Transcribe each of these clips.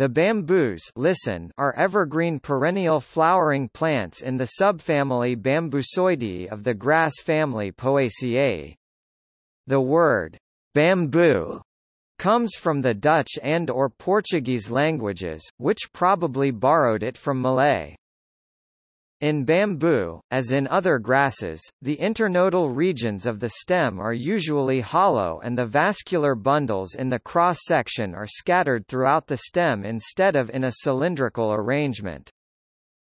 The bamboos listen are evergreen perennial flowering plants in the subfamily Bambusoideae of the grass family Poaceae. The word bamboo comes from the Dutch and or Portuguese languages, which probably borrowed it from Malay. In bamboo, as in other grasses, the internodal regions of the stem are usually hollow and the vascular bundles in the cross-section are scattered throughout the stem instead of in a cylindrical arrangement.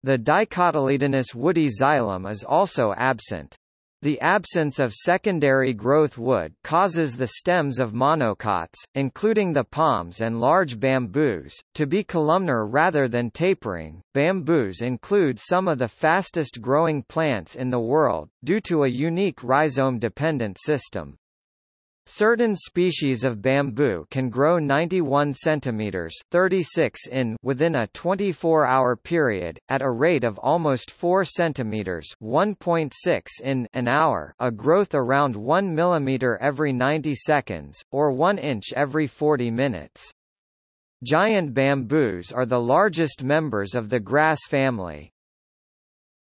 The dicotyledonous woody xylem is also absent. The absence of secondary growth wood causes the stems of monocots, including the palms and large bamboos, to be columnar rather than tapering. Bamboos include some of the fastest growing plants in the world, due to a unique rhizome-dependent system. Certain species of bamboo can grow 91 centimeters 36 in within a 24-hour period, at a rate of almost 4 centimeters 1.6 in an hour a growth around 1 millimeter every 90 seconds, or 1 inch every 40 minutes. Giant bamboos are the largest members of the grass family.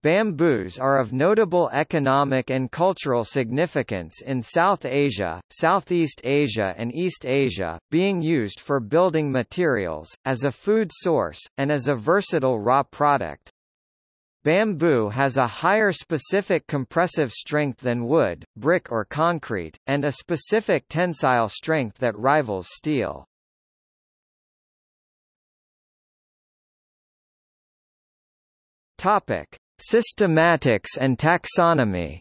Bamboos are of notable economic and cultural significance in South Asia, Southeast Asia and East Asia, being used for building materials, as a food source, and as a versatile raw product. Bamboo has a higher specific compressive strength than wood, brick or concrete, and a specific tensile strength that rivals steel. Topic: Systematics and taxonomy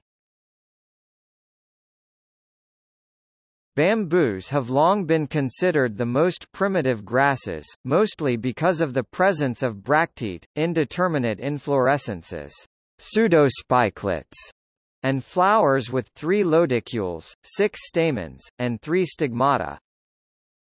Bamboos have long been considered the most primitive grasses, mostly because of the presence of bracteate, indeterminate inflorescences, pseudospikelets, and flowers with three lodicules, six stamens, and three stigmata.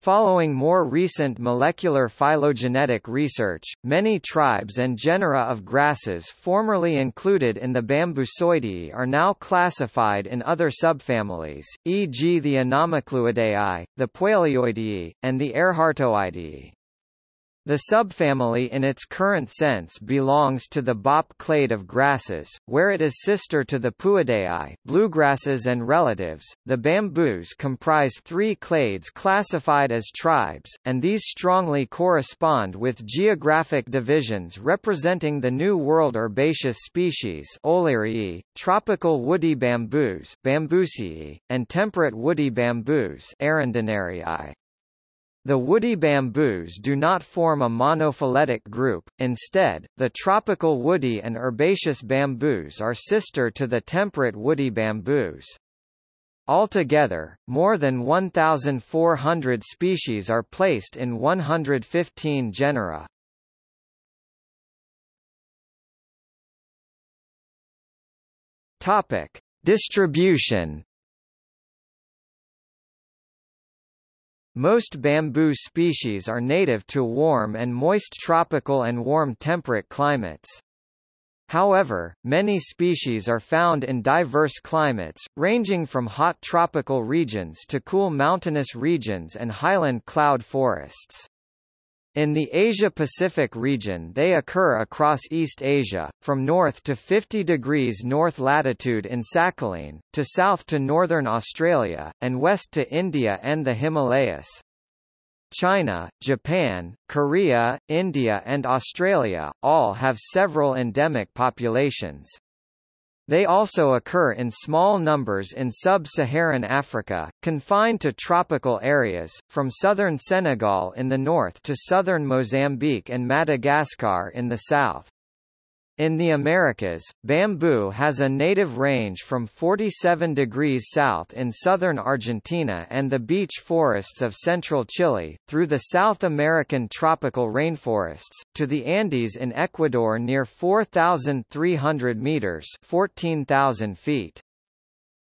Following more recent molecular phylogenetic research, many tribes and genera of grasses formerly included in the Bambusoideae are now classified in other subfamilies, e.g. the Anomochlooideae, the Pooideae, and the Ehrhartoideae. The subfamily in its current sense belongs to the bop clade of grasses, where it is sister to the Pooideae, bluegrasses and relatives. The bamboos comprise three clades classified as tribes, and these strongly correspond with geographic divisions representing the New World herbaceous species Olyreae, tropical woody bamboos Bambuseae, and temperate woody bamboos Arundinarieae. The woody bamboos do not form a monophyletic group, instead, the tropical woody and herbaceous bamboos are sister to the temperate woody bamboos. Altogether, more than 1,400 species are placed in 115 genera. Topic. Distribution Most bamboo species are native to warm and moist tropical and warm temperate climates. However, many species are found in diverse climates, ranging from hot tropical regions to cool mountainous regions and highland cloud forests. In the Asia-Pacific region they occur across East Asia, from north to 50 degrees north latitude in Sakhalin, to south to northern Australia, and west to India and the Himalayas. China, Japan, Korea, India and Australia, all have several endemic populations. They also occur in small numbers in sub-Saharan Africa, confined to tropical areas, from southern Senegal in the north to southern Mozambique and Madagascar in the south. In the Americas, bamboo has a native range from 47 degrees south in southern Argentina and the beech forests of central Chile, through the South American tropical rainforests, to the Andes in Ecuador near 4,300 meters 14,000 feet.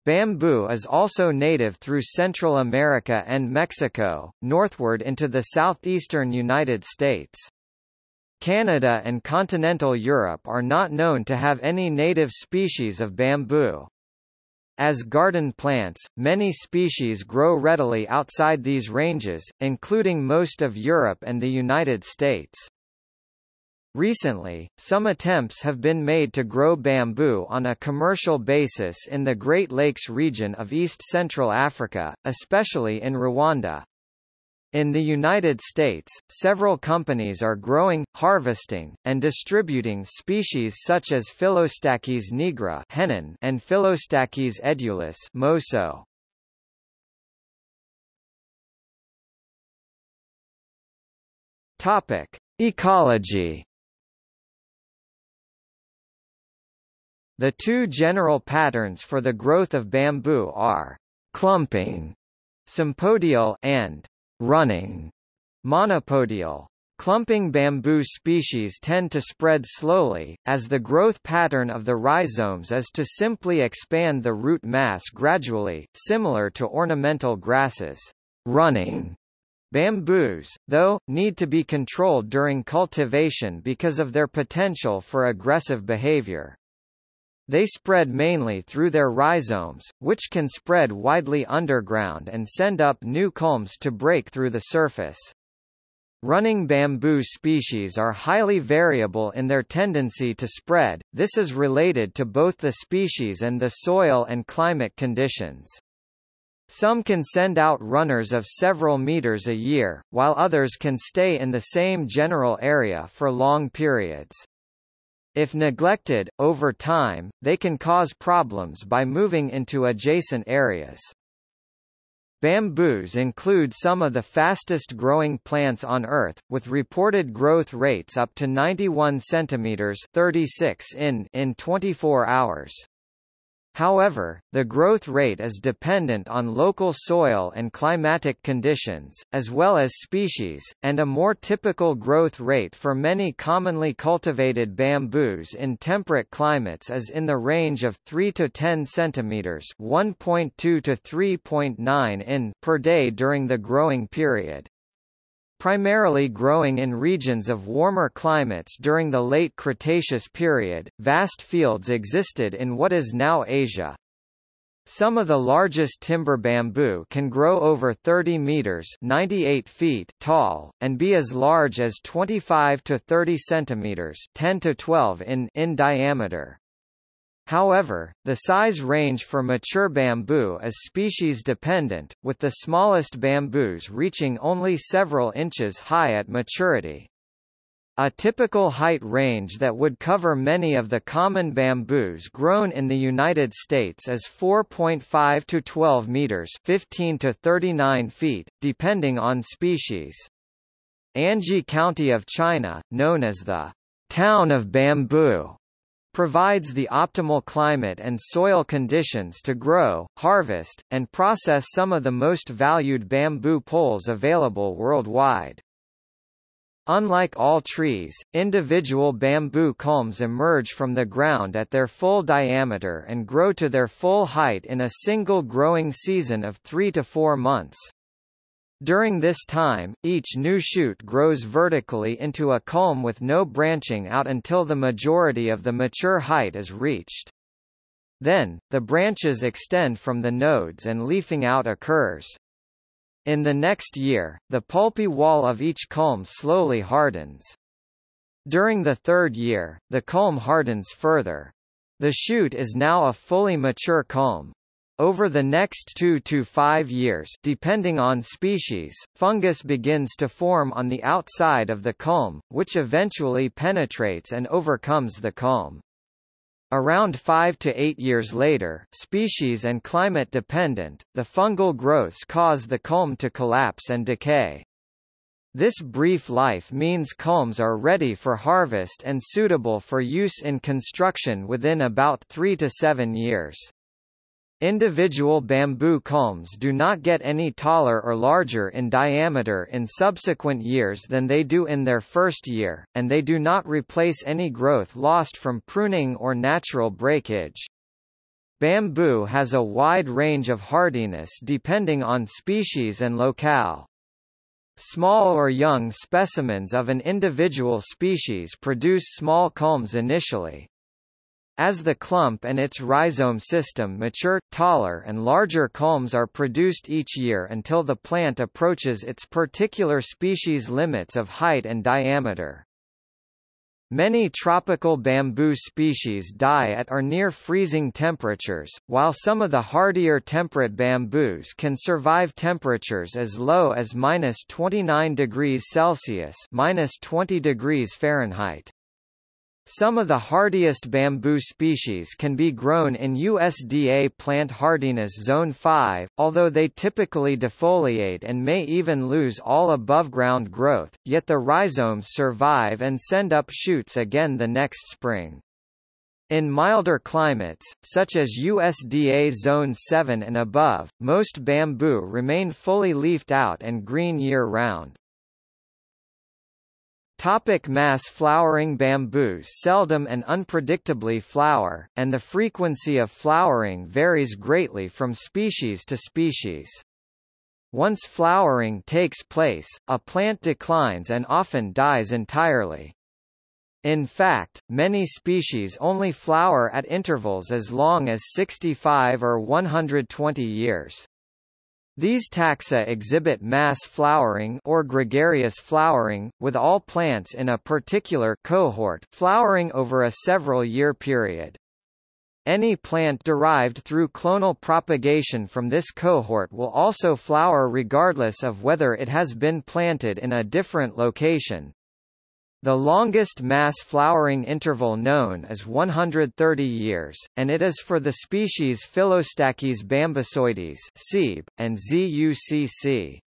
Bamboo is also native through Central America and Mexico, northward into the southeastern United States. Canada and continental Europe are not known to have any native species of bamboo. As garden plants, many species grow readily outside these ranges, including most of Europe and the United States. Recently, some attempts have been made to grow bamboo on a commercial basis in the Great Lakes region of East Central Africa, especially in Rwanda. In the United States, several companies are growing, harvesting, and distributing species such as Phyllostachys nigra and Phyllostachys edulis moso. Topic: Ecology. The two general patterns for the growth of bamboo are clumping, sympodial, and running, monopodial. Clumping bamboo species tend to spread slowly, as the growth pattern of the rhizomes is to simply expand the root mass gradually, similar to ornamental grasses. Running Bamboos, though, need to be controlled during cultivation because of their potential for aggressive behavior. They spread mainly through their rhizomes, which can spread widely underground and send up new culms to break through the surface. Running bamboo species are highly variable in their tendency to spread, this is related to both the species and the soil and climate conditions. Some can send out runners of several meters a year, while others can stay in the same general area for long periods. If neglected, over time, they can cause problems by moving into adjacent areas. Bamboos include some of the fastest growing plants on Earth, with reported growth rates up to 91 cm 36 in in 24 hours. However, the growth rate is dependent on local soil and climatic conditions, as well as species, and a more typical growth rate for many commonly cultivated bamboos in temperate climates is in the range of 3 to 10 cm 1.2 to 3.9 in per day during the growing period. Primarily growing in regions of warmer climates during the late Cretaceous period, vast fields existed in what is now Asia. Some of the largest timber bamboo can grow over 30 meters 98 feet tall, and be as large as 25 to 30 centimeters 10 to 12 in, in diameter. However, the size range for mature bamboo is species dependent, with the smallest bamboos reaching only several inches high at maturity. A typical height range that would cover many of the common bamboos grown in the United States is 4.5 to 12 meters 15 to 39 feet, depending on species. Anji County of China, known as the town of bamboo, provides the optimal climate and soil conditions to grow, harvest, and process some of the most valued bamboo poles available worldwide. Unlike all trees, individual bamboo culms emerge from the ground at their full diameter and grow to their full height in a single growing season of three to four months. During this time, each new shoot grows vertically into a culm with no branching out until the majority of the mature height is reached. Then, the branches extend from the nodes and leafing out occurs. In the next year, the pulpy wall of each culm slowly hardens. During the third year, the culm hardens further. The shoot is now a fully mature culm. Over the next two to five years depending on species, fungus begins to form on the outside of the culm, which eventually penetrates and overcomes the culm. Around 5 to 8 years later, species and climate dependent, the fungal growths cause the culm to collapse and decay. This brief life means culms are ready for harvest and suitable for use in construction within about 3 to 7 years. Individual bamboo culms do not get any taller or larger in diameter in subsequent years than they do in their first year, and they do not replace any growth lost from pruning or natural breakage. Bamboo has a wide range of hardiness depending on species and locale. Small or young specimens of an individual species produce small culms initially. As the clump and its rhizome system mature, taller and larger culms are produced each year until the plant approaches its particular species limits of height and diameter. Many tropical bamboo species die at or near freezing temperatures, while some of the hardier temperate bamboos can survive temperatures as low as minus 29 degrees Celsius minus 20 degrees Fahrenheit. Some of the hardiest bamboo species can be grown in USDA plant hardiness zone 5, although they typically defoliate and may even lose all above-ground growth, yet the rhizomes survive and send up shoots again the next spring. In milder climates, such as USDA Zone 7 and above, most bamboo remain fully leafed out and green year-round. Topic mass flowering Bamboos seldom and unpredictably flower, and the frequency of flowering varies greatly from species to species. Once flowering takes place, a plant declines and often dies entirely. In fact, many species only flower at intervals as long as 65 or 120 years. These taxa exhibit mass flowering or gregarious flowering, with all plants in a particular cohort flowering over a several-year period. Any plant derived through clonal propagation from this cohort will also flower regardless of whether it has been planted in a different location, the longest mass flowering interval known is 130 years, and it is for the species Phyllostachys bambusoides and ZUCC.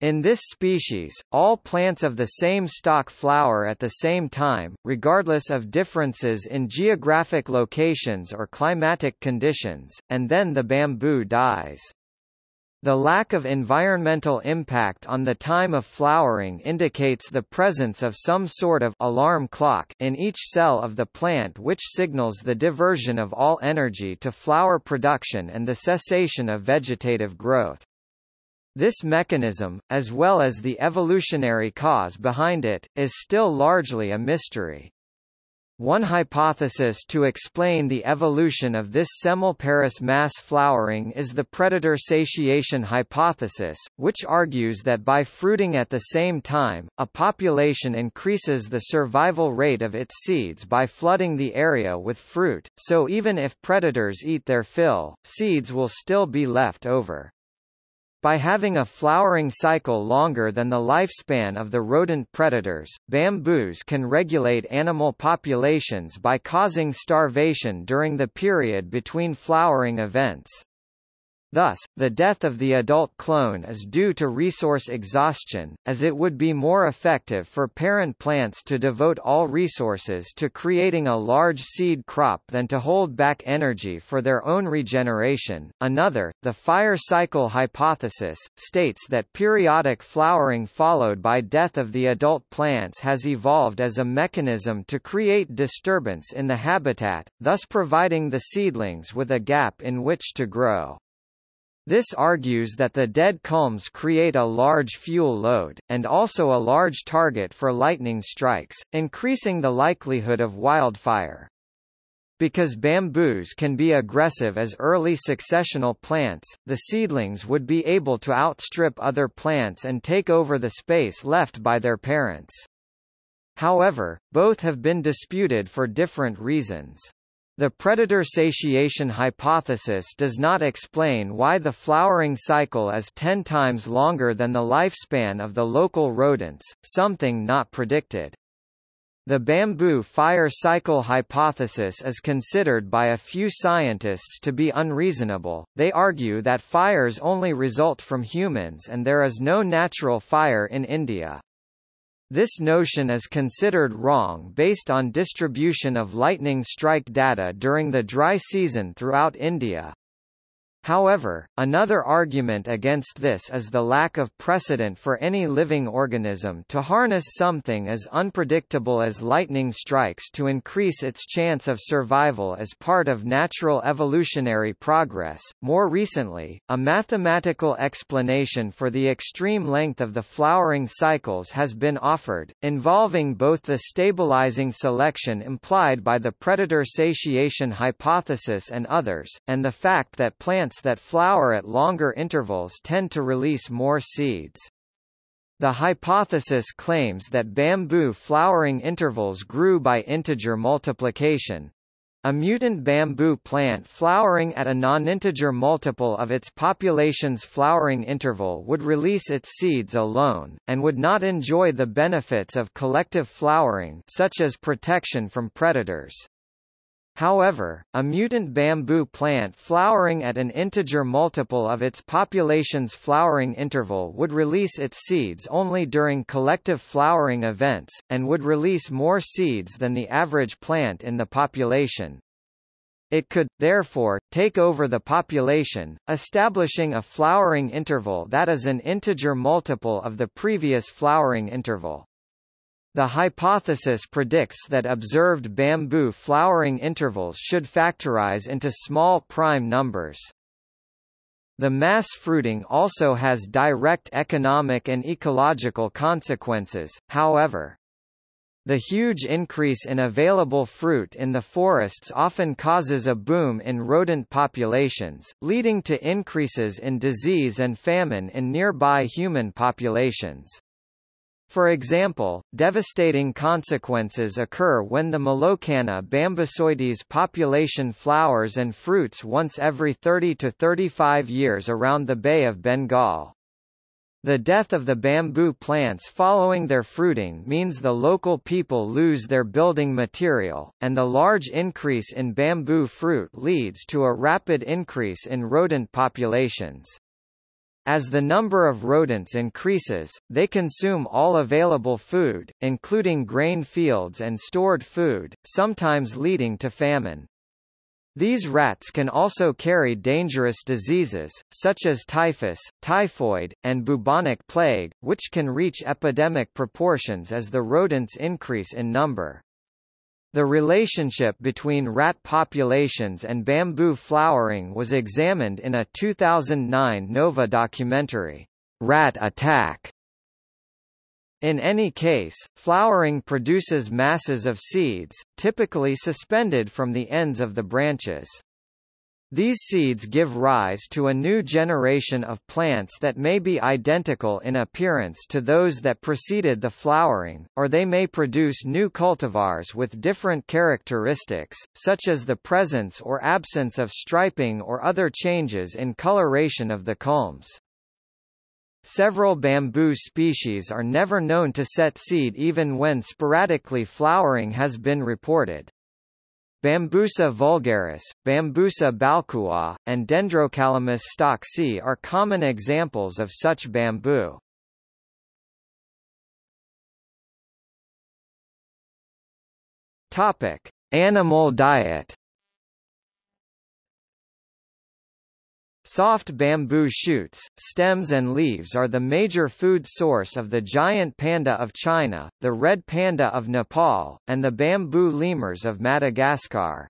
In this species, all plants of the same stock flower at the same time, regardless of differences in geographic locations or climatic conditions, and then the bamboo dies. The lack of environmental impact on the time of flowering indicates the presence of some sort of alarm clock in each cell of the plant which signals the diversion of all energy to flower production and the cessation of vegetative growth. This mechanism, as well as the evolutionary cause behind it, is still largely a mystery. One hypothesis to explain the evolution of this semelparous mass flowering is the predator satiation hypothesis, which argues that by fruiting at the same time, a population increases the survival rate of its seeds by flooding the area with fruit, so even if predators eat their fill, seeds will still be left over. By having a flowering cycle longer than the lifespan of the rodent predators, bamboos can regulate animal populations by causing starvation during the period between flowering events. Thus, the death of the adult clone is due to resource exhaustion, as it would be more effective for parent plants to devote all resources to creating a large seed crop than to hold back energy for their own regeneration. Another, the fire cycle hypothesis, states that periodic flowering followed by death of the adult plants has evolved as a mechanism to create disturbance in the habitat, thus providing the seedlings with a gap in which to grow. This argues that the dead culms create a large fuel load, and also a large target for lightning strikes, increasing the likelihood of wildfire. Because bamboos can be aggressive as early successional plants, the seedlings would be able to outstrip other plants and take over the space left by their parents. However, both have been disputed for different reasons. The predator satiation hypothesis does not explain why the flowering cycle is 10 times longer than the lifespan of the local rodents, something not predicted. The bamboo fire cycle hypothesis is considered by a few scientists to be unreasonable. They argue that fires only result from humans and there is no natural fire in India. This notion is considered wrong based on distribution of lightning strike data during the dry season throughout India. However, another argument against this is the lack of precedent for any living organism to harness something as unpredictable as lightning strikes to increase its chance of survival as part of natural evolutionary progress. More recently, a mathematical explanation for the extreme length of the flowering cycles has been offered, involving both the stabilizing selection implied by the predator satiation hypothesis and others, and the fact that plants plants that flower at longer intervals tend to release more seeds. The hypothesis claims that bamboo flowering intervals grew by integer multiplication. A mutant bamboo plant flowering at a non-integer multiple of its population's flowering interval would release its seeds alone, and would not enjoy the benefits of collective flowering such as protection from predators. However, a mutant bamboo plant flowering at an integer multiple of its population's flowering interval would release its seeds only during collective flowering events, and would release more seeds than the average plant in the population. It could, therefore, take over the population, establishing a flowering interval that is an integer multiple of the previous flowering interval. The hypothesis predicts that observed bamboo flowering intervals should factorize into small prime numbers. The mass fruiting also has direct economic and ecological consequences, however. The huge increase in available fruit in the forests often causes a boom in rodent populations, leading to increases in disease and famine in nearby human populations. For example, devastating consequences occur when the Melocanna bambusoides population flowers and fruits once every 30 to 35 years around the Bay of Bengal. The death of the bamboo plants following their fruiting means the local people lose their building material, and the large increase in bamboo fruit leads to a rapid increase in rodent populations. As the number of rodents increases, they consume all available food, including grain fields and stored food, sometimes leading to famine. These rats can also carry dangerous diseases, such as typhus, typhoid, and bubonic plague, which can reach epidemic proportions as the rodents increase in number. The relationship between rat populations and bamboo flowering was examined in a 2009 Nova documentary, Rat Attack. In any case, flowering produces masses of seeds, typically suspended from the ends of the branches. These seeds give rise to a new generation of plants that may be identical in appearance to those that preceded the flowering, or they may produce new cultivars with different characteristics, such as the presence or absence of striping or other changes in coloration of the culms. Several bamboo species are never known to set seed even when sporadically flowering has been reported. Bambusa vulgaris, Bambusa balcooa, and Dendrocalamus stocksii are common examples of such bamboo. Topic: Animal diet. Soft bamboo shoots, stems and leaves are the major food source of the giant panda of China, the red panda of Nepal, and the bamboo lemurs of Madagascar.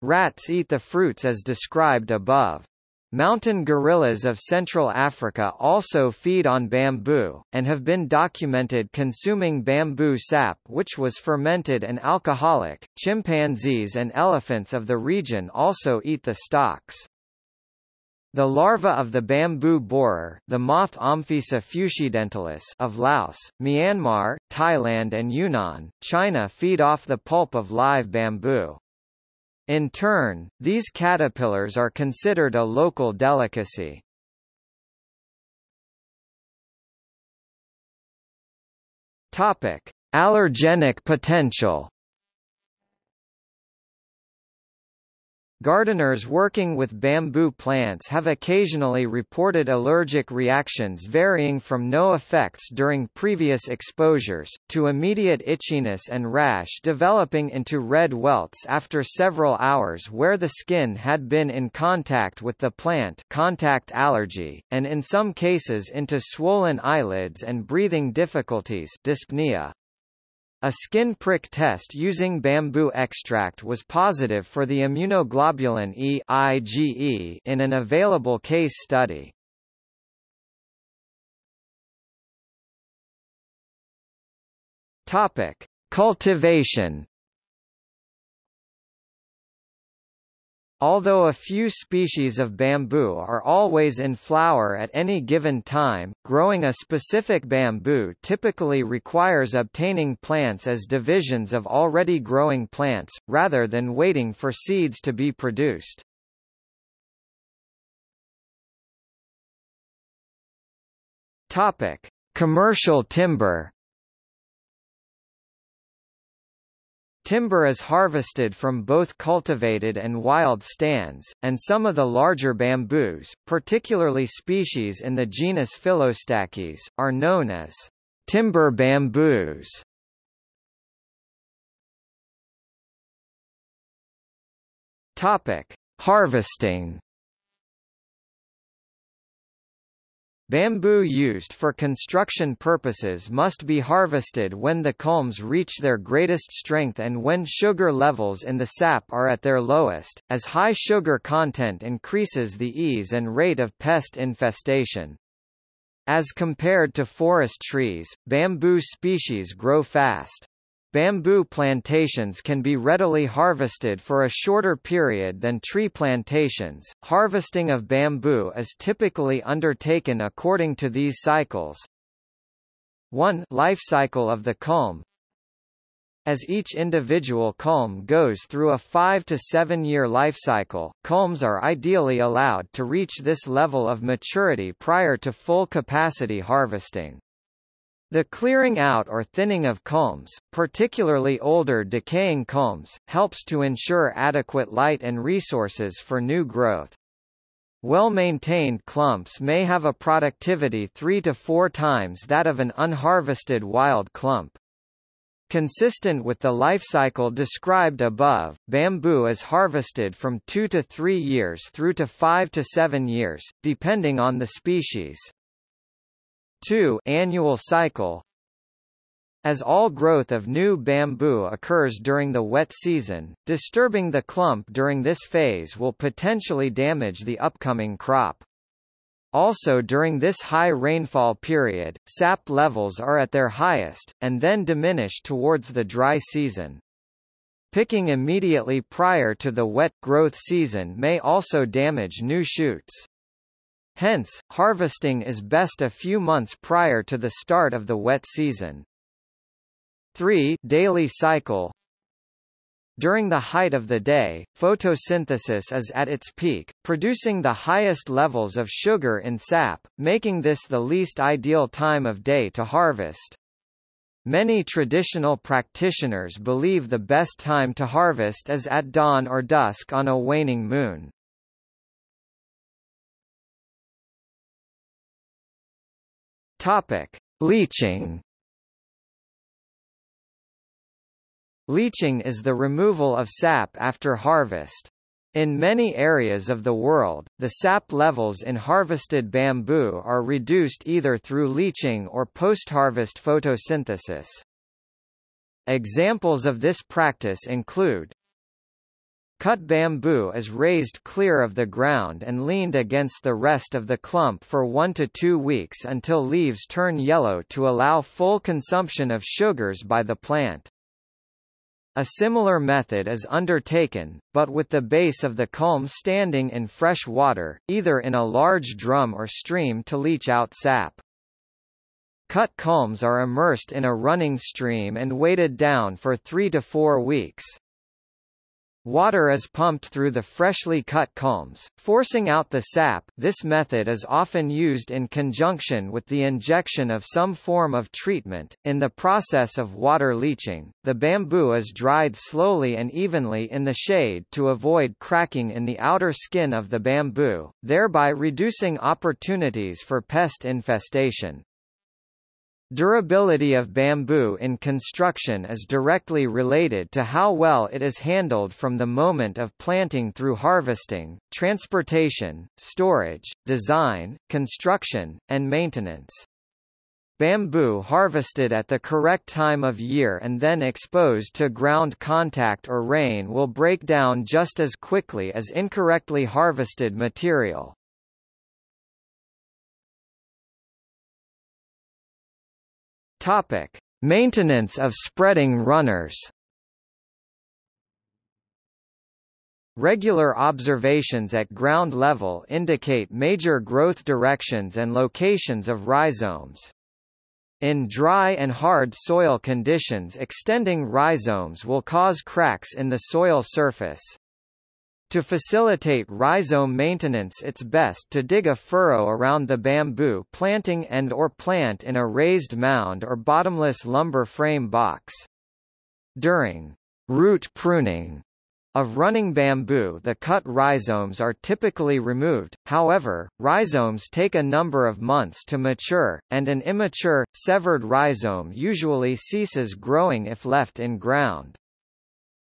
Rats eat the fruits as described above. Mountain gorillas of Central Africa also feed on bamboo, and have been documented consuming bamboo sap which was fermented and alcoholic. Chimpanzees and elephants of the region also eat the stalks. The larva of the bamboo borer the moth Omphisa fuscidentalis of Laos, Myanmar, Thailand and Yunnan, China feed off the pulp of live bamboo. In turn, these caterpillars are considered a local delicacy. Topic: Allergenic potential. Gardeners working with bamboo plants have occasionally reported allergic reactions varying from no effects during previous exposures, to immediate itchiness and rash developing into red welts after several hours where the skin had been in contact with the plant contact allergy, and in some cases into swollen eyelids and breathing difficulties dyspnea. A skin prick test using bamboo extract was positive for the immunoglobulin E IgE in an available case study. Topic: Cultivation Although a few species of bamboo are always in flower at any given time, growing a specific bamboo typically requires obtaining plants as divisions of already growing plants, rather than waiting for seeds to be produced. Commercial timber Timber is harvested from both cultivated and wild stands, and some of the larger bamboos, particularly species in the genus Phyllostachys, are known as timber bamboos. Topic: Harvesting Bamboo used for construction purposes must be harvested when the culms reach their greatest strength and when sugar levels in the sap are at their lowest, as high sugar content increases the ease and rate of pest infestation. As compared to forest trees, bamboo species grow fast. Bamboo plantations can be readily harvested for a shorter period than tree plantations. Harvesting of bamboo is typically undertaken according to these cycles. 1. Life cycle of the culm as each individual culm goes through a 5 to 7 year life cycle, culms are ideally allowed to reach this level of maturity prior to full capacity harvesting. The clearing out or thinning of culms, particularly older decaying culms, helps to ensure adequate light and resources for new growth. Well-maintained clumps may have a productivity three to four times that of an unharvested wild clump. Consistent with the life cycle described above, bamboo is harvested from 2 to 3 years through to 5 to 7 years, depending on the species. 2 annual cycle as all growth of new bamboo occurs during the wet season, disturbing the clump during this phase will potentially damage the upcoming crop. Also during this high rainfall period, sap levels are at their highest, and then diminish towards the dry season. Picking immediately prior to the wet growth season may also damage new shoots. Hence, harvesting is best a few months prior to the start of the wet season. 3. Daily cycle During the height of the day, photosynthesis is at its peak, producing the highest levels of sugar in sap, making this the least ideal time of day to harvest. Many traditional practitioners believe the best time to harvest is at dawn or dusk on a waning moon. Topic: Leaching. Leaching is the removal of sap after harvest. In many areas of the world, the sap levels in harvested bamboo are reduced either through leaching or post-harvest photosynthesis. Examples of this practice include Cut bamboo is raised clear of the ground and leaned against the rest of the clump for one to two weeks until leaves turn yellow to allow full consumption of sugars by the plant. A similar method is undertaken, but with the base of the culm standing in fresh water, either in a large drum or stream to leach out sap. Cut culms are immersed in a running stream and weighted down for three to four weeks. Water is pumped through the freshly cut culms, forcing out the sap this method is often used in conjunction with the injection of some form of treatment. In the process of water leaching, the bamboo is dried slowly and evenly in the shade to avoid cracking in the outer skin of the bamboo, thereby reducing opportunities for pest infestation. Durability of bamboo in construction is directly related to how well it is handled from the moment of planting through harvesting, transportation, storage, design, construction, and maintenance. Bamboo harvested at the correct time of year and then exposed to ground contact or rain will break down just as quickly as incorrectly harvested material. Topic: Maintenance of spreading runners. Regular observations at ground level indicate major growth directions and locations of rhizomes. In dry and hard soil conditions extending rhizomes will cause cracks in the soil surface. To facilitate rhizome maintenance it's best to dig a furrow around the bamboo planting and or plant in a raised mound or bottomless lumber frame box. During root pruning of running bamboo the cut rhizomes are typically removed, however, rhizomes take a number of months to mature, and an immature, severed rhizome usually ceases growing if left in ground.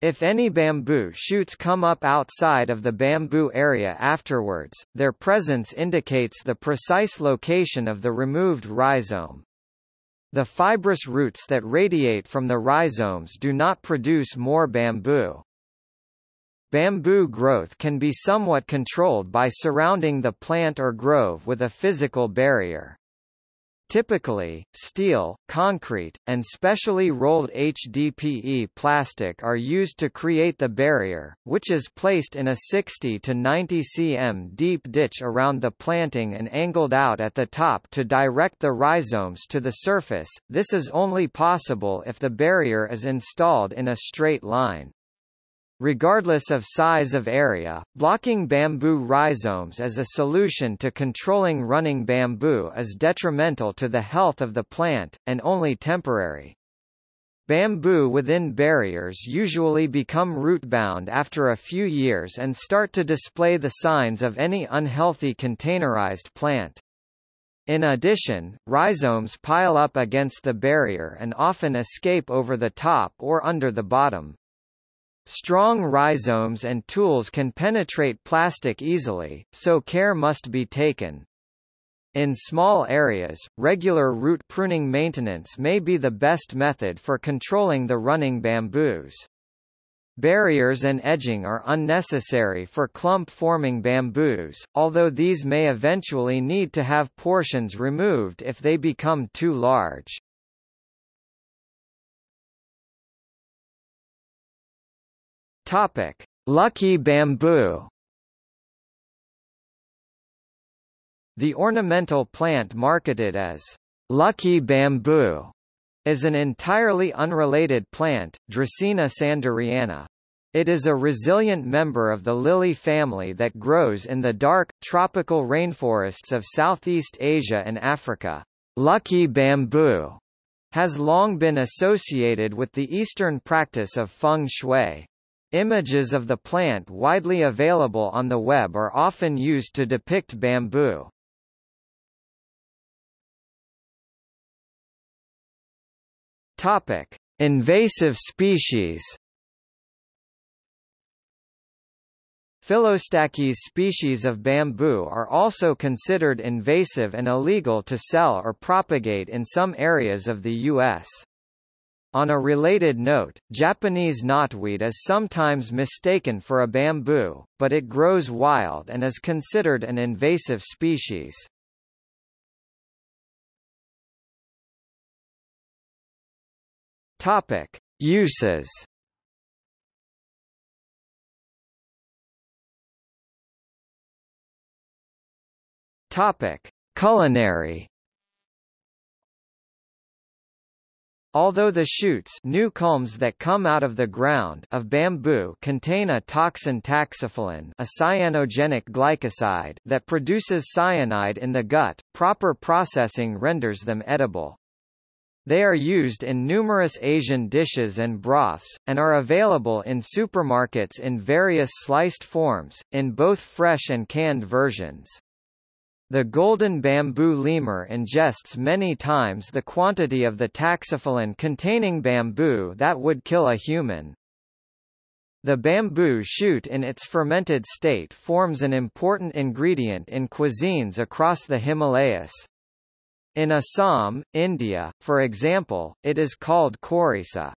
If any bamboo shoots come up outside of the bamboo area afterwards, their presence indicates the precise location of the removed rhizome. The fibrous roots that radiate from the rhizomes do not produce more bamboo. Bamboo growth can be somewhat controlled by surrounding the plant or grove with a physical barrier. Typically, steel, concrete, and specially rolled HDPE plastic are used to create the barrier, which is placed in a 60 to 90 cm deep ditch around the planting and angled out at the top to direct the rhizomes to the surface. This is only possible if the barrier is installed in a straight line. Regardless of size of area, blocking bamboo rhizomes as a solution to controlling running bamboo is detrimental to the health of the plant, and only temporary. Bamboo within barriers usually become root-bound after a few years and start to display the signs of any unhealthy containerized plant. In addition, rhizomes pile up against the barrier and often escape over the top or under the bottom. Strong rhizomes and tools can penetrate plastic easily, so care must be taken. In small areas, regular root pruning maintenance may be the best method for controlling the running bamboos. Barriers and edging are unnecessary for clump-forming bamboos, although these may eventually need to have portions removed if they become too large. Topic: Lucky bamboo. The ornamental plant marketed as lucky bamboo is an entirely unrelated plant, Dracaena sanderiana. It is a resilient member of the lily family that grows in the dark, tropical rainforests of Southeast Asia and Africa. Lucky bamboo has long been associated with the Eastern practice of feng shui. Images of the plant widely available on the web are often used to depict bamboo. Topic: Invasive species. Phyllostachys species of bamboo are also considered invasive and illegal to sell or propagate in some areas of the U.S. On a related note, Japanese knotweed is sometimes mistaken for a bamboo, but it grows wild and is considered an invasive species. Topic: Uses. Topic: Culinary Although the shoots new culms that come out of the ground of bamboo contain a toxin taxiphyllin a cyanogenic glycoside that produces cyanide in the gut, proper processing renders them edible. They are used in numerous Asian dishes and broths, and are available in supermarkets in various sliced forms, in both fresh and canned versions. The golden bamboo lemur ingests many times the quantity of the taxiphyllin containing bamboo that would kill a human. The bamboo shoot in its fermented state forms an important ingredient in cuisines across the Himalayas. In Assam, India, for example, it is called korisa.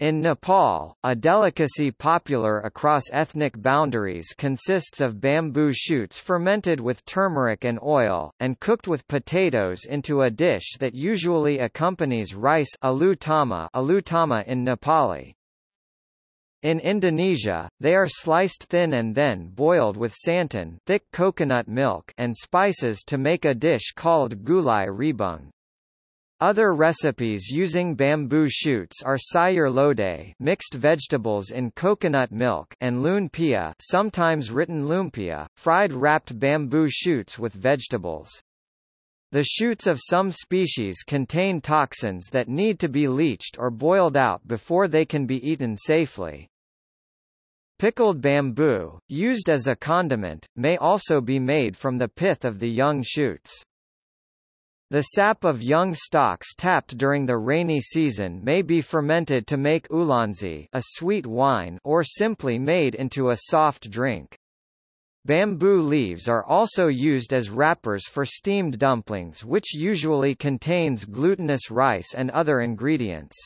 In Nepal, a delicacy popular across ethnic boundaries consists of bamboo shoots fermented with turmeric and oil, and cooked with potatoes into a dish that usually accompanies rice alu tama, alu tama in Nepali. In Indonesia, they are sliced thin and then boiled with santan thick coconut milk and spices to make a dish called gulai rebung. Other recipes using bamboo shoots are sayur lodeh mixed vegetables in coconut milk and lumpia sometimes written lumpia, fried wrapped bamboo shoots with vegetables. The shoots of some species contain toxins that need to be leached or boiled out before they can be eaten safely. Pickled bamboo, used as a condiment, may also be made from the pith of the young shoots. The sap of young stalks tapped during the rainy season may be fermented to make ulanzi a sweet wine or simply made into a soft drink. Bamboo leaves are also used as wrappers for steamed dumplings which usually contains glutinous rice and other ingredients.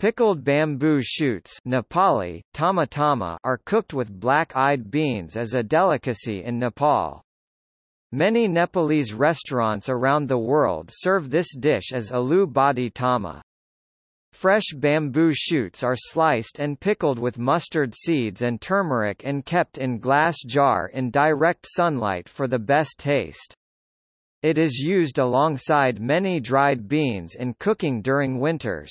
Pickled bamboo shoots Nepali, tama tama are cooked with black-eyed beans as a delicacy in Nepal. Many Nepalese restaurants around the world serve this dish as aloo bodi tama. Fresh bamboo shoots are sliced and pickled with mustard seeds and turmeric and kept in glass jar in direct sunlight for the best taste. It is used alongside many dried beans in cooking during winters.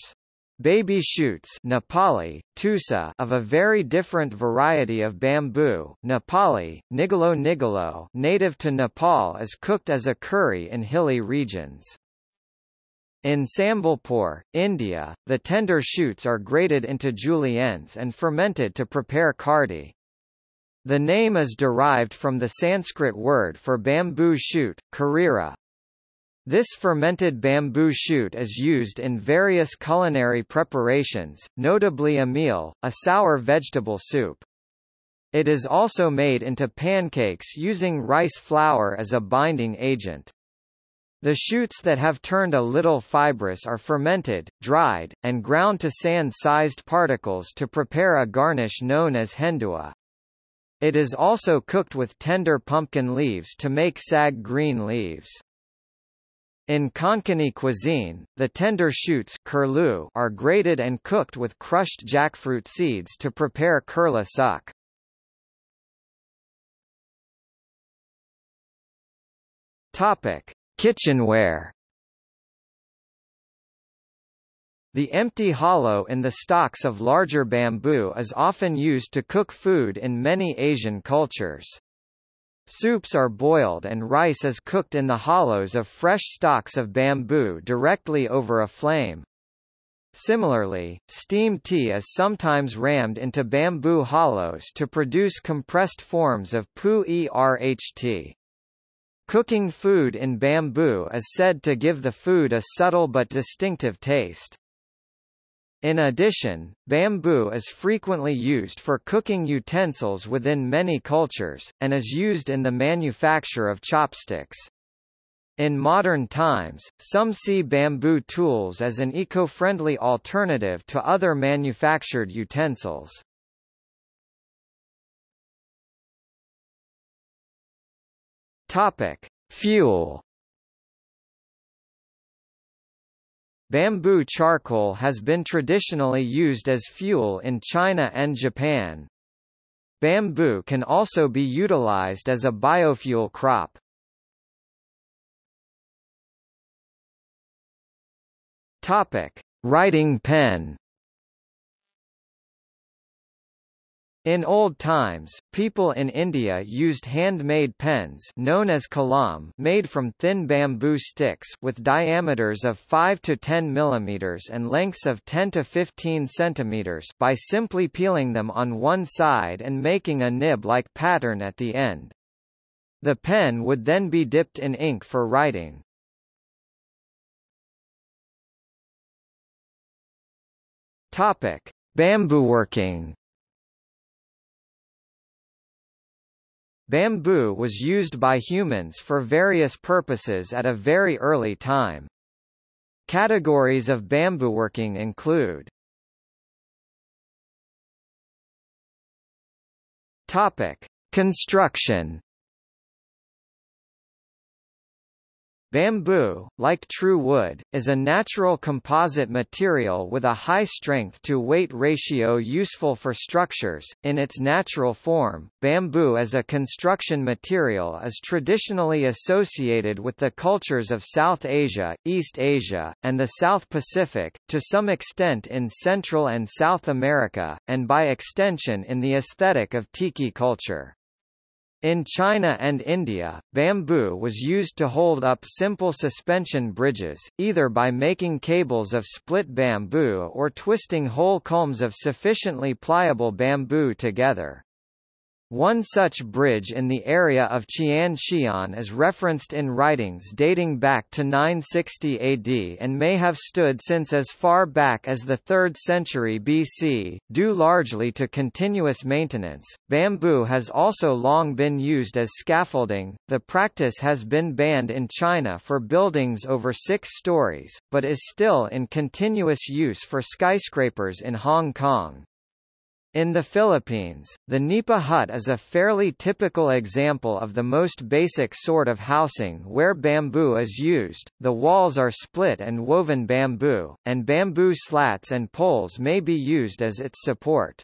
Baby shoots Nepali, tusa of a very different variety of bamboo, Nepali, nigalo nigalo native to Nepal is cooked as a curry in hilly regions. In Sambalpur, India, the tender shoots are grated into juliennes and fermented to prepare kardi. The name is derived from the Sanskrit word for bamboo shoot, karira, this fermented bamboo shoot is used in various culinary preparations, notably amil, a sour vegetable soup. It is also made into pancakes using rice flour as a binding agent. The shoots that have turned a little fibrous are fermented, dried, and ground to sand-sized particles to prepare a garnish known as hendua. It is also cooked with tender pumpkin leaves to make sag green leaves. In Konkani cuisine, the tender shoots are grated and cooked with crushed jackfruit seeds to prepare kirla sukke. Topic: Kitchenware. The empty hollow in the stalks of larger bamboo is often used to cook food in many Asian cultures. Soups are boiled and rice is cooked in the hollows of fresh stalks of bamboo directly over a flame. Similarly, steamed tea is sometimes rammed into bamboo hollows to produce compressed forms of pu erh. Cooking food in bamboo is said to give the food a subtle but distinctive taste. In addition, bamboo is frequently used for cooking utensils within many cultures, and is used in the manufacture of chopsticks. In modern times, some see bamboo tools as an eco-friendly alternative to other manufactured utensils. Topic: Fuel Bamboo charcoal has been traditionally used as fuel in China and Japan. Bamboo can also be utilized as a biofuel crop. Topic: Writing pen. In old times, people in India used handmade pens known as kalam made from thin bamboo sticks with diameters of 5 to 10 mm and lengths of 10 to 15 cm by simply peeling them on one side and making a nib-like pattern at the end. The pen would then be dipped in ink for writing. Topic: Bamboo working. Bamboo was used by humans for various purposes at a very early time. Categories of bamboo working include Topic: Construction Bamboo, like true wood, is a natural composite material with a high strength-to-weight ratio useful for structures. In its natural form, bamboo as a construction material is traditionally associated with the cultures of South Asia, East Asia, and the South Pacific, to some extent in Central and South America, and by extension in the aesthetic of tiki culture. In China and India, bamboo was used to hold up simple suspension bridges, either by making cables of split bamboo or twisting whole culms of sufficiently pliable bamboo together. One such bridge in the area of Qian is referenced in writings dating back to 960 AD and may have stood since as far back as the 3rd century BC, due largely to continuous maintenance. Bamboo has also long been used as scaffolding. The practice has been banned in China for buildings over six stories, but is still in continuous use for skyscrapers in Hong Kong. In the Philippines, the nipa hut is a fairly typical example of the most basic sort of housing where bamboo is used, the walls are split and woven bamboo, and bamboo slats and poles may be used as its support.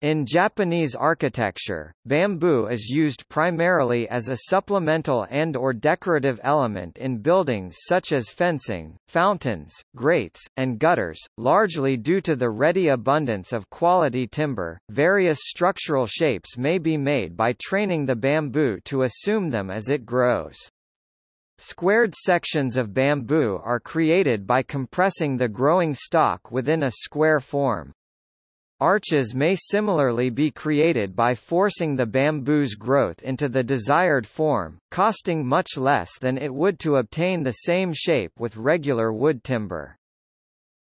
In Japanese architecture, bamboo is used primarily as a supplemental and or decorative element in buildings such as fencing, fountains, grates, and gutters, largely due to the ready abundance of quality timber. Various structural shapes may be made by training the bamboo to assume them as it grows. Squared sections of bamboo are created by compressing the growing stock within a square form. Arches may similarly be created by forcing the bamboo's growth into the desired form, costing much less than it would to obtain the same shape with regular wood timber.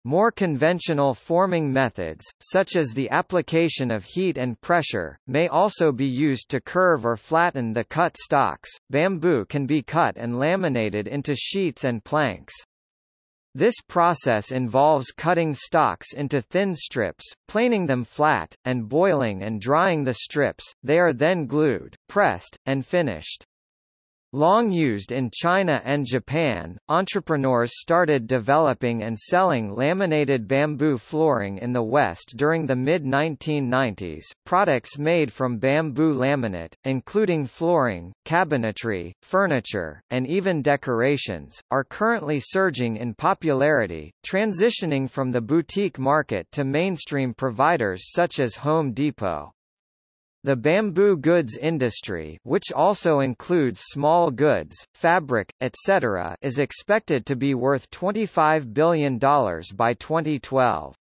More conventional forming methods, such as the application of heat and pressure, may also be used to curve or flatten the cut stocks. Bamboo can be cut and laminated into sheets and planks. This process involves cutting stalks into thin strips, planing them flat, and boiling and drying the strips, they are then glued, pressed, and finished. Long used in China and Japan, entrepreneurs started developing and selling laminated bamboo flooring in the West during the mid-1990s. Products made from bamboo laminate, including flooring, cabinetry, furniture, and even decorations, are currently surging in popularity, transitioning from the boutique market to mainstream providers such as Home Depot. The bamboo goods industry which also includes small goods, fabric, etc. is expected to be worth $25 billion by 2012.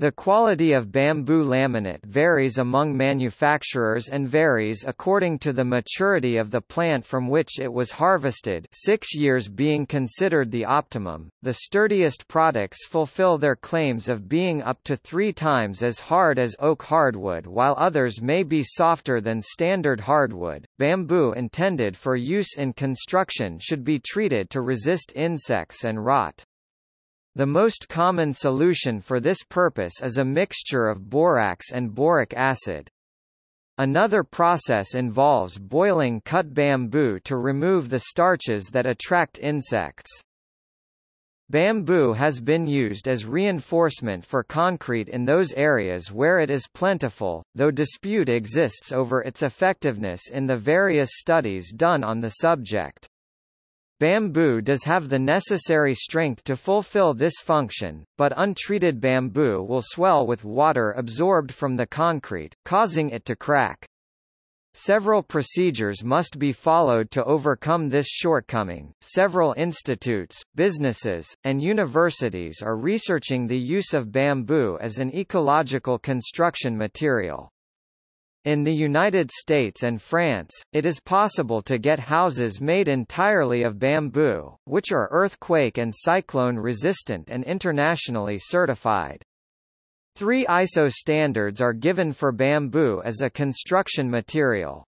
The quality of bamboo laminate varies among manufacturers and varies according to the maturity of the plant from which it was harvested six years being considered the optimum. The sturdiest products fulfill their claims of being up to three times as hard as oak hardwood while others may be softer than standard hardwood. Bamboo intended for use in construction should be treated to resist insects and rot. The most common solution for this purpose is a mixture of borax and boric acid. Another process involves boiling cut bamboo to remove the starches that attract insects. Bamboo has been used as reinforcement for concrete in those areas where it is plentiful, though dispute exists over its effectiveness in the various studies done on the subject. Bamboo does have the necessary strength to fulfill this function, but untreated bamboo will swell with water absorbed from the concrete, causing it to crack. Several procedures must be followed to overcome this shortcoming. Several institutes, businesses, and universities are researching the use of bamboo as an ecological construction material. In the United States and France, it is possible to get houses made entirely of bamboo, which are earthquake and cyclone resistant and internationally certified. Three ISO standards are given for bamboo as a construction material.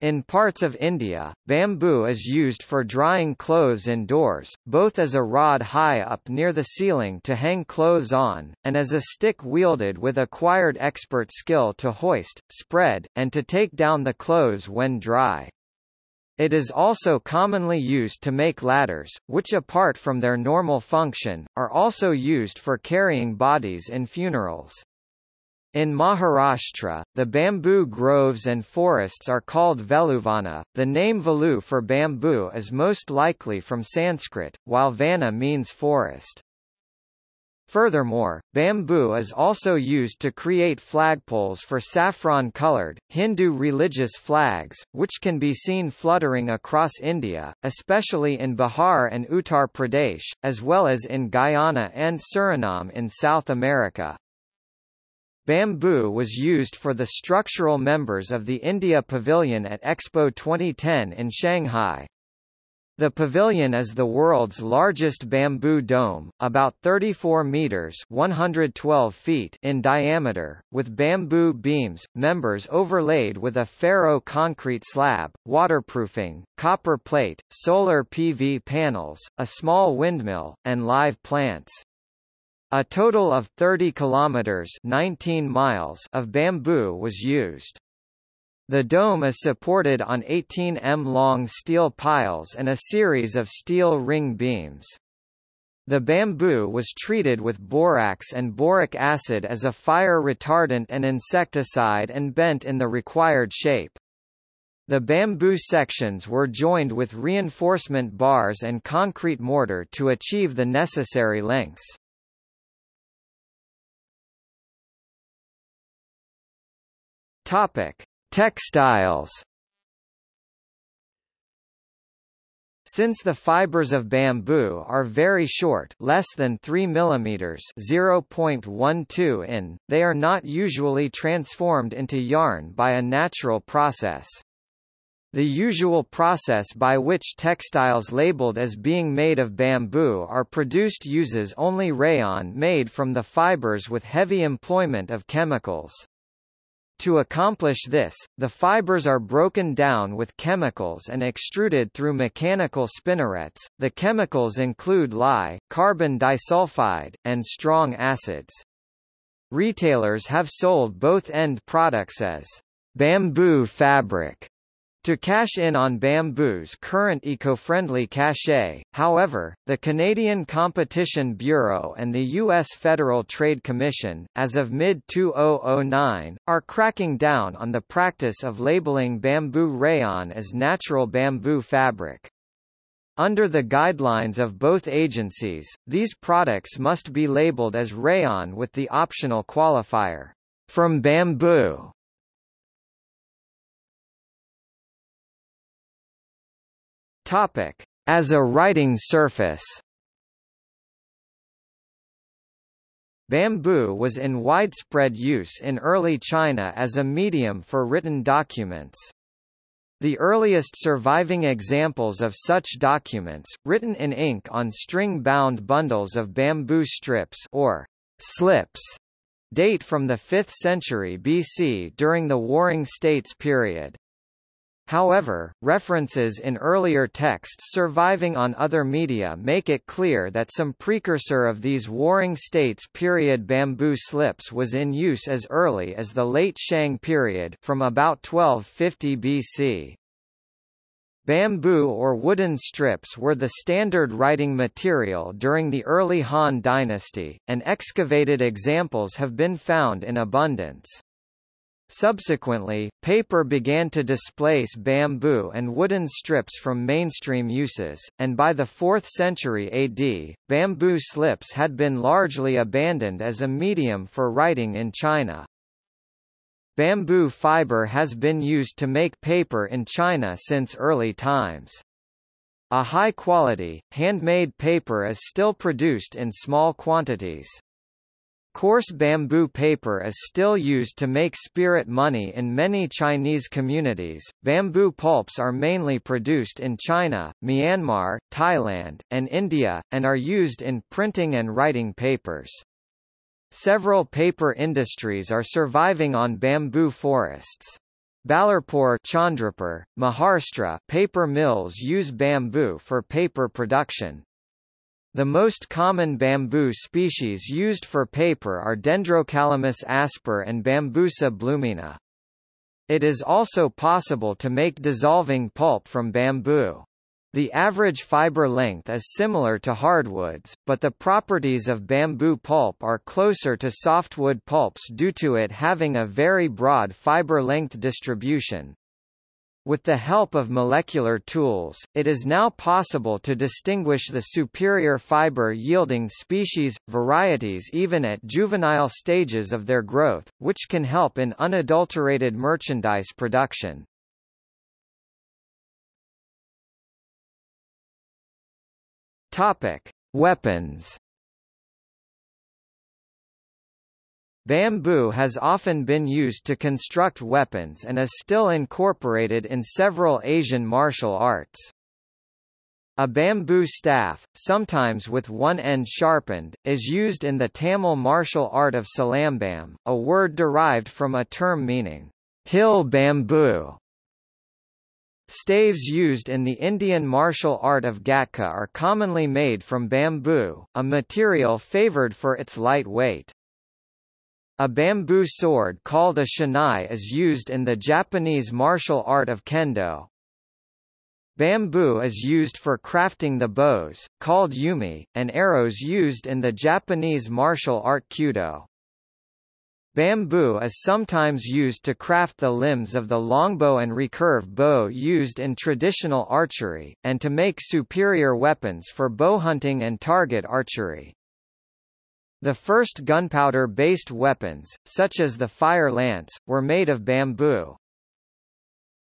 In parts of India, bamboo is used for drying clothes indoors, both as a rod high up near the ceiling to hang clothes on, and as a stick wielded with acquired expert skill to hoist, spread, and to take down the clothes when dry. It is also commonly used to make ladders, which apart from their normal function, are also used for carrying bodies in funerals. In Maharashtra, the bamboo groves and forests are called Veluvana. The name Velu for bamboo is most likely from Sanskrit, while Vana means forest. Furthermore, bamboo is also used to create flagpoles for saffron-colored, Hindu religious flags, which can be seen fluttering across India, especially in Bihar and Uttar Pradesh, as well as in Guyana and Suriname in South America. Bamboo was used for the structural members of the India Pavilion at Expo 2010 in Shanghai. The pavilion is the world's largest bamboo dome, about 34 meters (112 feet) in diameter, with bamboo beams, members overlaid with a ferro concrete slab, waterproofing, copper plate, solar PV panels, a small windmill, and live plants. A total of 30 kilometers (19 miles) of bamboo was used. The dome is supported on 18 m long steel piles and a series of steel ring beams. The bamboo was treated with borax and boric acid as a fire retardant and insecticide and bent in the required shape. The bamboo sections were joined with reinforcement bars and concrete mortar to achieve the necessary lengths. Topic: Textiles Since the fibers of bamboo are very short less than 3 mm 0.12 in, they are not usually transformed into yarn by a natural process. The usual process by which textiles labeled as being made of bamboo are produced uses only rayon made from the fibers with heavy employment of chemicals. To accomplish this, the fibers are broken down with chemicals and extruded through mechanical spinnerets. The chemicals include lye, carbon disulfide, and strong acids. Retailers have sold both end products as bamboo fabric to cash in on bamboo's current eco-friendly cachet, however, the Canadian Competition Bureau and the U.S. Federal Trade Commission, as of mid-2009, are cracking down on the practice of labeling bamboo rayon as natural bamboo fabric. Under the guidelines of both agencies, these products must be labeled as rayon with the optional qualifier, from bamboo. Topic: As a writing surface. Bamboo was in widespread use in early China as a medium for written documents. The earliest surviving examples of such documents, written in ink on string-bound bundles of bamboo strips or slips, date from the 5th century BC during the Warring States period. However, references in earlier texts surviving on other media make it clear that some precursor of these Warring States period bamboo slips was in use as early as the late Shang period from about 1250 BC. Bamboo or wooden strips were the standard writing material during the early Han dynasty, and excavated examples have been found in abundance. Subsequently, paper began to displace bamboo and wooden strips from mainstream uses, and by the 4th century AD, bamboo slips had been largely abandoned as a medium for writing in China. Bamboo fiber has been used to make paper in China since early times. A high-quality, handmade paper is still produced in small quantities. Coarse bamboo paper is still used to make spirit money in many Chinese communities. Bamboo pulps are mainly produced in China, Myanmar, Thailand, and India, and are used in printing and writing papers. Several paper industries are surviving on bamboo forests. Ballarpur Chandrapur, Maharashtra paper mills use bamboo for paper production, the most common bamboo species used for paper are Dendrocalamus asper and Bambusa blumeana. It is also possible to make dissolving pulp from bamboo. The average fiber length is similar to hardwoods, but the properties of bamboo pulp are closer to softwood pulps due to it having a very broad fiber length distribution. With the help of molecular tools, it is now possible to distinguish the superior fiber-yielding species, varieties even at juvenile stages of their growth, which can help in unadulterated merchandise production. Topic: Weapons Bamboo has often been used to construct weapons and is still incorporated in several Asian martial arts. A bamboo staff, sometimes with one end sharpened, is used in the Tamil martial art of silambam, a word derived from a term meaning, hill bamboo. Staves used in the Indian martial art of Gatka are commonly made from bamboo, a material favored for its light weight. A bamboo sword called a shinai is used in the Japanese martial art of kendo. Bamboo is used for crafting the bows, called yumi, and arrows used in the Japanese martial art kyudo. Bamboo is sometimes used to craft the limbs of the longbow and recurve bow used in traditional archery, and to make superior weapons for bow hunting and target archery. The first gunpowder-based weapons, such as the fire lance, were made of bamboo.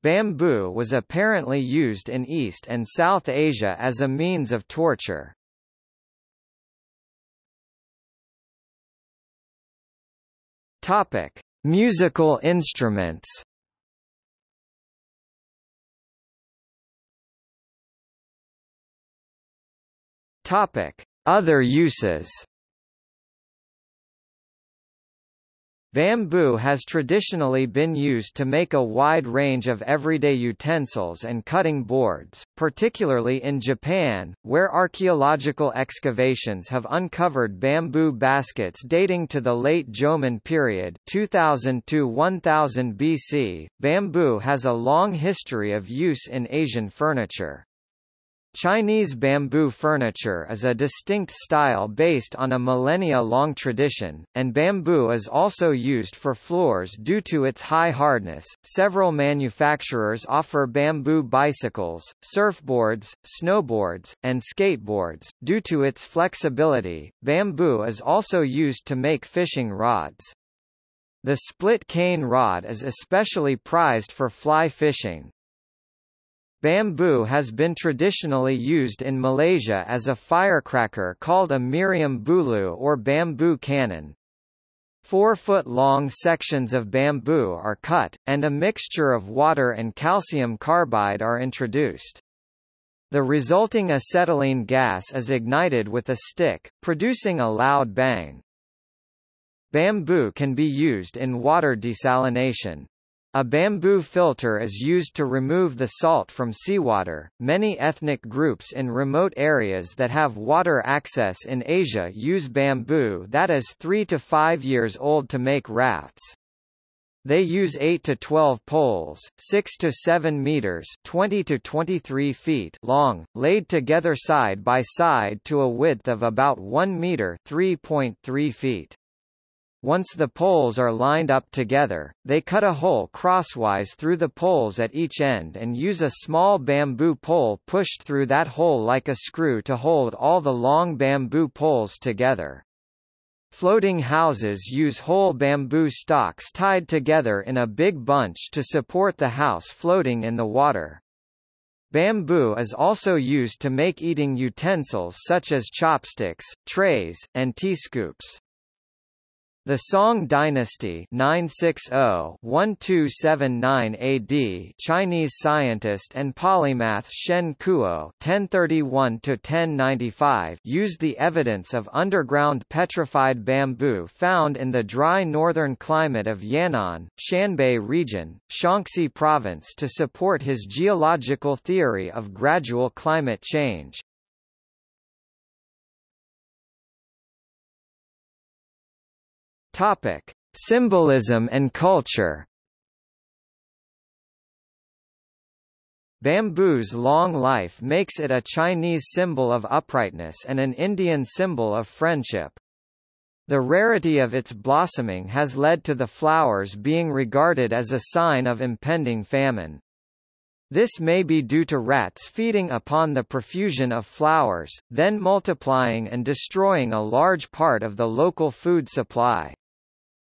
Bamboo was apparently used in East and South Asia as a means of torture. Topic: Musical instruments. Topic: Other uses. Bamboo has traditionally been used to make a wide range of everyday utensils and cutting boards, particularly in Japan, where archaeological excavations have uncovered bamboo baskets dating to the late Jomon period 2000 to 1000 BC. Bamboo has a long history of use in Asian furniture. Chinese bamboo furniture is a distinct style based on a millennia-long tradition, and bamboo is also used for floors due to its high hardness. Several manufacturers offer bamboo bicycles, surfboards, snowboards, and skateboards. Due to its flexibility, bamboo is also used to make fishing rods. The split cane rod is especially prized for fly fishing, Bamboo has been traditionally used in Malaysia as a firecracker called a meriam buluh or bamboo cannon. Four-foot-long sections of bamboo are cut, and a mixture of water and calcium carbide are introduced. The resulting acetylene gas is ignited with a stick, producing a loud bang. Bamboo can be used in water desalination. A bamboo filter is used to remove the salt from seawater. Many ethnic groups in remote areas that have water access in Asia use bamboo that is 3 to 5 years old to make rafts. They use 8 to 12 poles, 6 to 7 meters, 20 to 23 feet long, laid together side by side to a width of about 1 meter, 3.3 feet. Once the poles are lined up together, they cut a hole crosswise through the poles at each end and use a small bamboo pole pushed through that hole like a screw to hold all the long bamboo poles together. Floating houses use whole bamboo stalks tied together in a big bunch to support the house floating in the water. Bamboo is also used to make eating utensils such as chopsticks, trays, and teascoops. The Song dynasty 960-1279 AD Chinese scientist and polymath Shen Kuo (1031–1095) used the evidence of underground petrified bamboo found in the dry northern climate of Yan'an, Shanbei region, Shaanxi province to support his geological theory of gradual climate change. Topic: Symbolism and culture. Bamboo's long life makes it a Chinese symbol of uprightness and an Indian symbol of friendship. The rarity of its blossoming has led to the flowers being regarded as a sign of impending famine. This may be due to rats feeding upon the profusion of flowers, then multiplying and destroying a large part of the local food supply.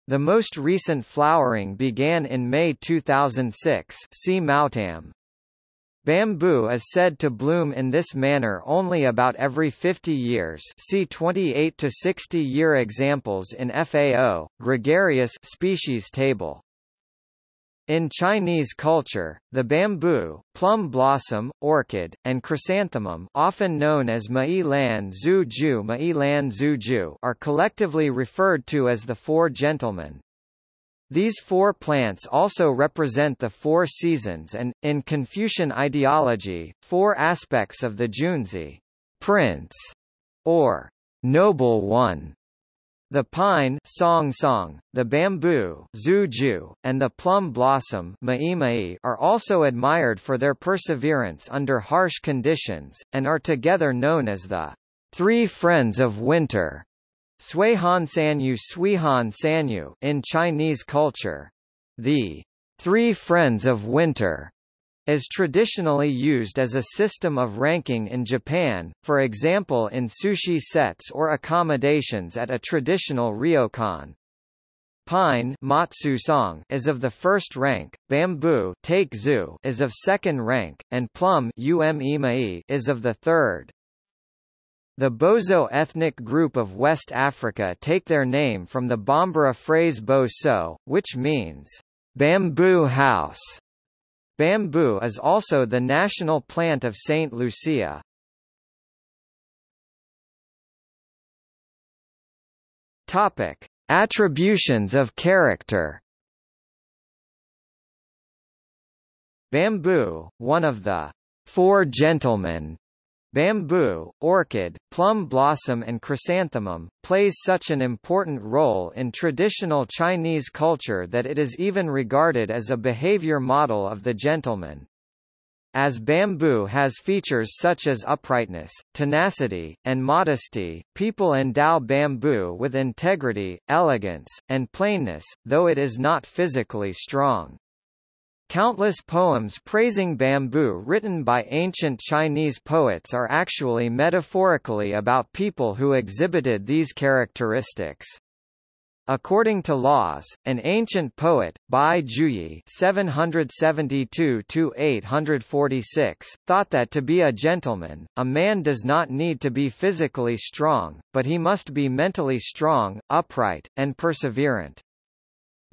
The most recent flowering began in May 2006 see Mautam. Bamboo is said to bloom in this manner only about every 50 years see 28 to 60 year examples in FAO, gregarious species table. In Chinese culture, the bamboo, plum blossom, orchid, and chrysanthemum often known as Mai Lan Zhu Ju Mai Lan Zhu Ju are collectively referred to as the Four Gentlemen. These four plants also represent the four seasons and, in Confucian ideology, four aspects of the Junzi prince, or noble one. The pine song song, the bamboo zuju, and the plum blossom are also admired for their perseverance under harsh conditions, and are together known as the Three Friends of Winter Suihan Sanyu Suihan Sanyu in Chinese culture. The Three Friends of Winter is traditionally used as a system of ranking in Japan, for example in sushi sets or accommodations at a traditional ryokan. Pine matsu song is of the first rank, bamboo take is of second rank, and plum is of the third. The Bozo ethnic group of West Africa take their name from the Bambara phrase bo so, which means bamboo house. Bamboo is also the national plant of St. Lucia. Topic: Attributions of character. Bamboo, one of the Four Gentlemen Bamboo, orchid, plum blossom and chrysanthemum, plays such an important role in traditional Chinese culture that it is even regarded as a behavior model of the gentleman. As bamboo has features such as uprightness, tenacity, and modesty, people endow bamboo with integrity, elegance, and plainness, though it is not physically strong. Countless poems praising bamboo written by ancient Chinese poets are actually metaphorically about people who exhibited these characteristics. According to Laws, an ancient poet, Bai Juyi (772–846), thought that to be a gentleman, a man does not need to be physically strong, but he must be mentally strong, upright, and perseverant.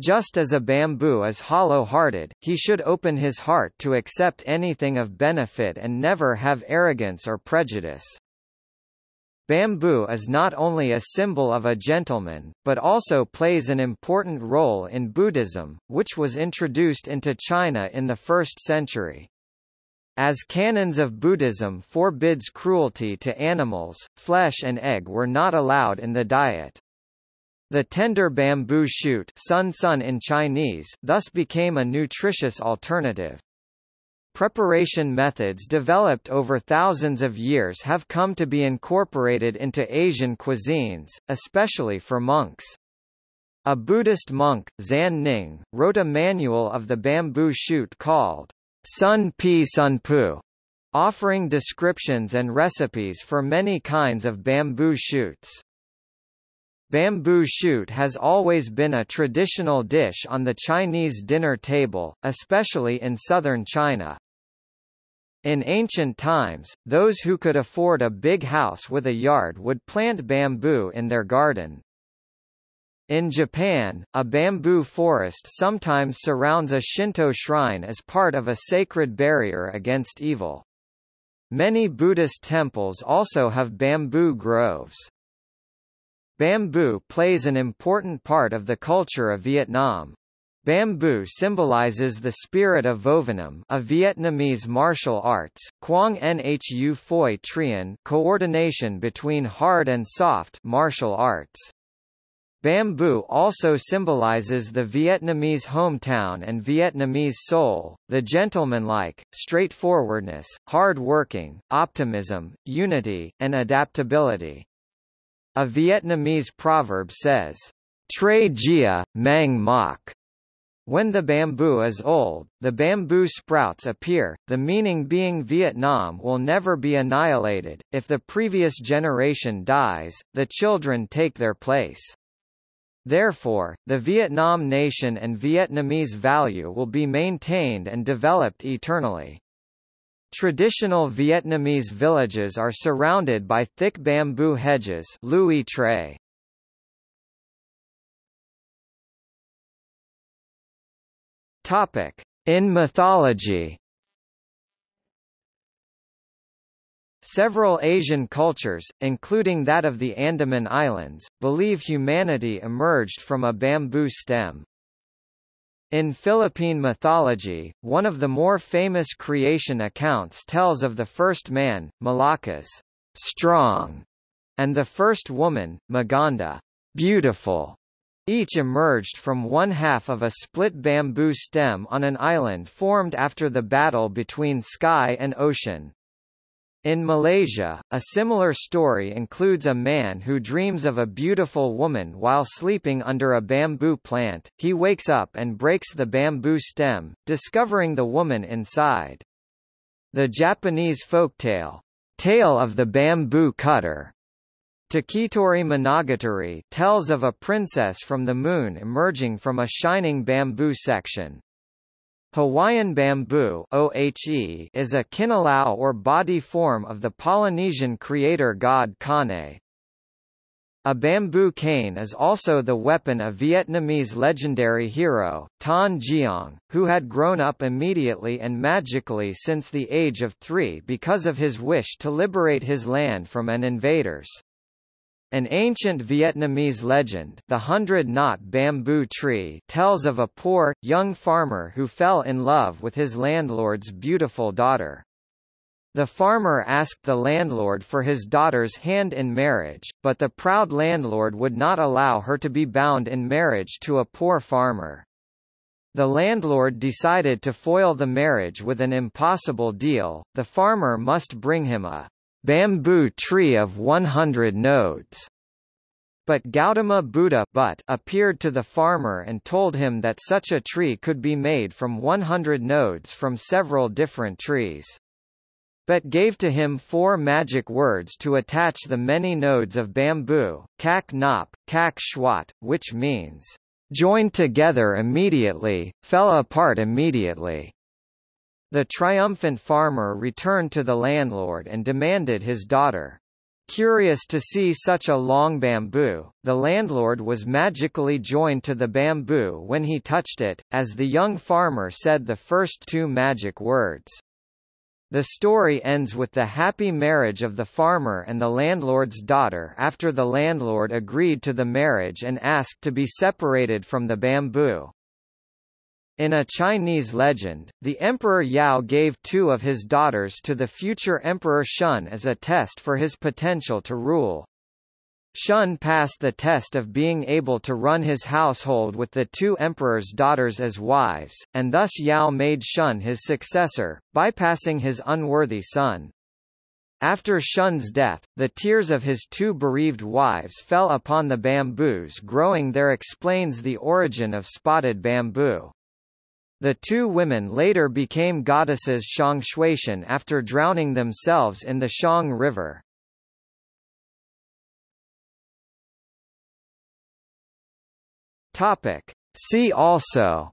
Just as a bamboo is hollow-hearted, he should open his heart to accept anything of benefit and never have arrogance or prejudice. Bamboo is not only a symbol of a gentleman, but also plays an important role in Buddhism, which was introduced into China in the 1st century. As canons of Buddhism forbids cruelty to animals, flesh and egg were not allowed in the diet. The tender bamboo shoot sun sun in Chinese thus became a nutritious alternative. Preparation methods developed over thousands of years have come to be incorporated into Asian cuisines, especially for monks. A Buddhist monk, Zan Ning, wrote a manual of the bamboo shoot called Sun Pi Sun Pu, offering descriptions and recipes for many kinds of bamboo shoots. Bamboo shoot has always been a traditional dish on the Chinese dinner table, especially in southern China. In ancient times, those who could afford a big house with a yard would plant bamboo in their garden. In Japan, a bamboo forest sometimes surrounds a Shinto shrine as part of a sacred barrier against evil. Many Buddhist temples also have bamboo groves. Bamboo plays an important part of the culture of Vietnam. Bamboo symbolizes the spirit of Vovinam a Vietnamese martial arts, Quang Nhu Phoi Trien coordination between hard and soft martial arts. Bamboo also symbolizes the Vietnamese hometown and Vietnamese soul, the gentlemanlike, straightforwardness, hard working, optimism, unity, and adaptability. A Vietnamese proverb says, Tre Gia, Mang Mok. When the bamboo is old, the bamboo sprouts appear, the meaning being Vietnam will never be annihilated, if the previous generation dies, the children take their place. Therefore, the Vietnam nation and Vietnamese value will be maintained and developed eternally. Traditional Vietnamese villages are surrounded by thick bamboo hedges Louis Tre. Topic: In mythology Several Asian cultures, including that of the Andaman Islands, believe humanity emerged from a bamboo stem. In Philippine mythology, one of the more famous creation accounts tells of the first man, Malakas, strong, and the first woman, Maganda, beautiful. Each emerged from one half of a split bamboo stem on an island formed after the battle between sky and ocean. In Malaysia, a similar story includes a man who dreams of a beautiful woman while sleeping under a bamboo plant. He wakes up and breaks the bamboo stem, discovering the woman inside. The Japanese folktale, Tale of the Bamboo Cutter, Taketori Monogatari tells of a princess from the moon emerging from a shining bamboo section. Hawaiian bamboo OHE is a kinolau or body form of the Polynesian creator god Kane. A bamboo cane is also the weapon of Vietnamese legendary hero, Tan Giong, who had grown up immediately and magically since the age of three because of his wish to liberate his land from an invaders. An ancient Vietnamese legend the hundred-knot bamboo tree tells of a poor, young farmer who fell in love with his landlord's beautiful daughter. The farmer asked the landlord for his daughter's hand in marriage, but the proud landlord would not allow her to be bound in marriage to a poor farmer. The landlord decided to foil the marriage with an impossible deal, the farmer must bring him a bamboo tree of 100 nodes. But Gautama Buddha but appeared to the farmer and told him that such a tree could be made from 100 nodes from several different trees. But gave to him four magic words to attach the many nodes of bamboo, kak nop, kak shwat, which means, joined together immediately, fell apart immediately. The triumphant farmer returned to the landlord and demanded his daughter. Curious to see such a long bamboo, the landlord was magically joined to the bamboo when he touched it, as the young farmer said the first two magic words. The story ends with the happy marriage of the farmer and the landlord's daughter after the landlord agreed to the marriage and asked to be separated from the bamboo. In a Chinese legend, the Emperor Yao gave two of his daughters to the future Emperor Shun as a test for his potential to rule. Shun passed the test of being able to run his household with the two emperor's daughters as wives, and thus Yao made Shun his successor, bypassing his unworthy son. After Shun's death, the tears of his two bereaved wives fell upon the bamboos growing there explains the origin of spotted bamboo. The two women later became goddesses Shang Shuishan after drowning themselves in the Xiang River. Topic. See also.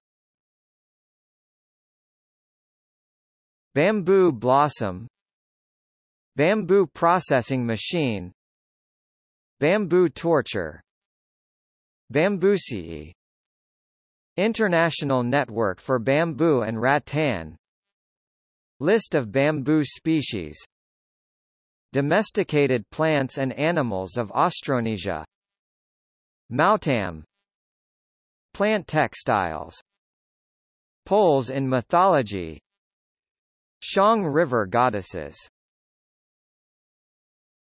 Bamboo blossom. Bamboo processing machine. Bamboo torture. Bambucii International Network for Bamboo and Rattan. List of bamboo species. Domesticated plants and animals of Austronesia Mautam. Plant textiles. Poles in mythology. Xiang River goddesses